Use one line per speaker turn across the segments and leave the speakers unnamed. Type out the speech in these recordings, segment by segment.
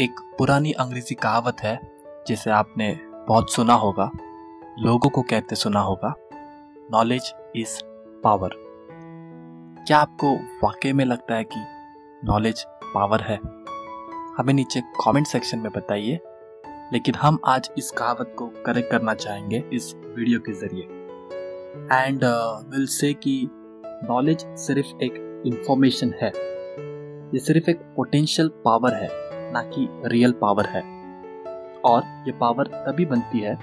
एक पुरानी अंग्रेज़ी कहावत है, जिसे आपने बहुत सुना होगा, लोगों को कहते सुना होगा नॉलेज इज़ पावर क्या आपको वाकई में लगता है कि नॉलेज पावर है? हमें नीचे कमेंट सेक्शन में बताइए, लेकिन हम आज इस कहावत को करेक्ट करना चाहेंगे इस वीडियो के ज़रिए। एंड विल से कि नॉलेज सिर्फ़ एक इंफॉर्मेशन है, ये सिर्फ़ एक पोटेंशियल पावर है। ना कि रियल पावर है। और ये पावर तभी बनती है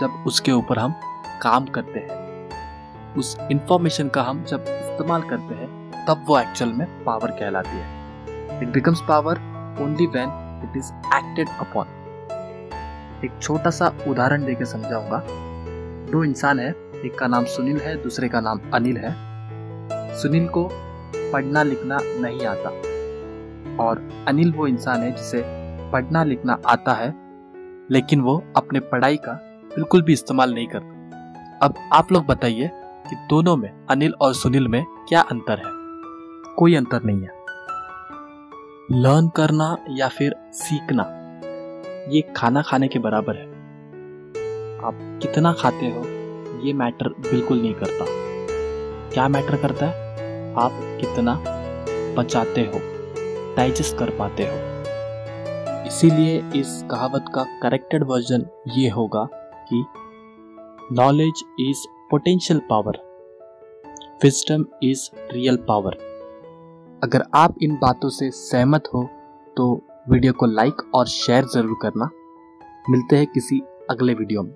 जब उसके ऊपर हम काम करते हैं। उस इंफॉर्मेशन का हम जब इस्तेमाल करते हैं, तब वो एक्चुअल में पावर कहलाती है। It becomes power only when it is acted upon एक छोटा सा उदाहरण देकर समझाऊँगा। दो इंसान है, एक का नाम सुनील है, दूसरे का नाम अनिल है। सुनील को पढ़ना लिखना नहीं आता। और अनिल वो इंसान है जिसे पढ़ना लिखना आता है, लेकिन वो अपने पढ़ाई का बिल्कुल भी इस्तेमाल नहीं करता। अब आप लोग बताइए कि दोनों में, अनिल और सुनील में क्या अंतर है? कोई अंतर नहीं है। लर्न करना या फिर सीखना, ये खाना खाने के बराबर है। आप कितना खाते हो, ये मैटर बिल्कुल नहीं करता। क्या मैटर करता है? आप कितना बचाते हो? डाइजेस्ट कर पाते हो। इसीलिए इस कहावत का करेक्टेड वर्जन ये होगा कि knowledge is potential power wisdom is real power अगर आप इन बातों से सहमत हो तो वीडियो को लाइक और शेयर ज़रूर करना। मिलते हैं किसी अगले वीडियो में।